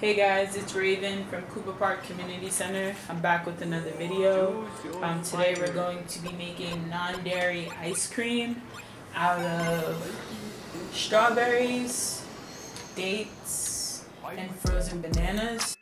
Hey guys, it's Raven from Cooper Park Community Center. I'm back with another video. Um, today we're going to be making non-dairy ice cream out of strawberries, dates, and frozen bananas.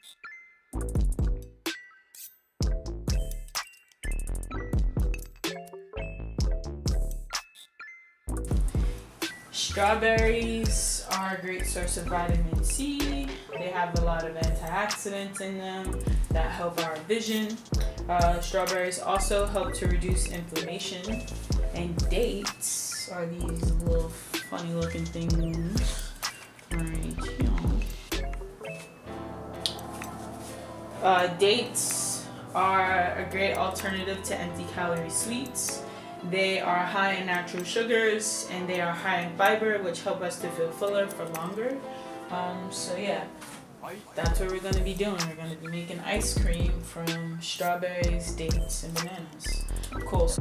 Strawberries are a great source of vitamin C. They have a lot of antioxidants in them that help our vision. Uh, strawberries also help to reduce inflammation. And dates are these little funny looking things right here. Uh, dates are a great alternative to empty calorie sweets. They are high in natural sugars and they are high in fiber, which help us to feel fuller for longer. Um, so yeah, that's what we're going to be doing. We're going to be making ice cream from strawberries, dates, and bananas. Cool.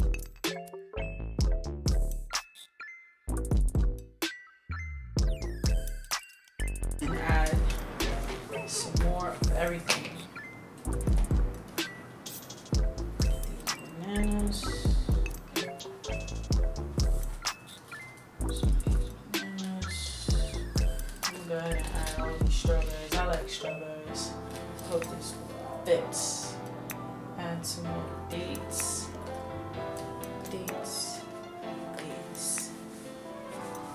And add some more of everything. Go ahead and all these strawberries. I like strawberries. Hope this fits. Add some more dates. Dates. Dates.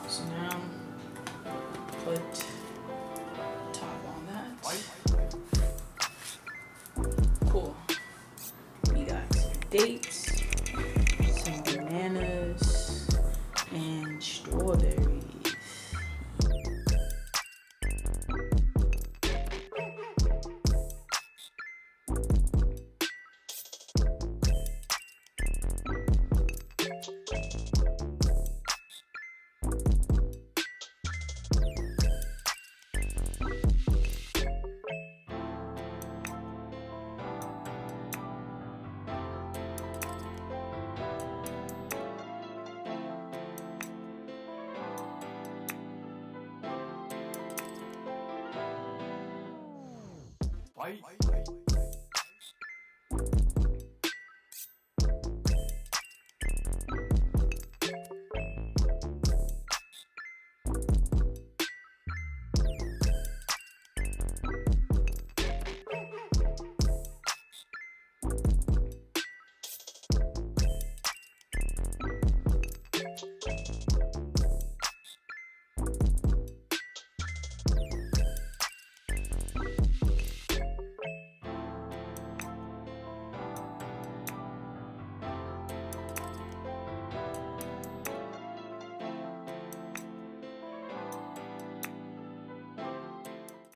So now put top on that. Cool. We got dates, Fight.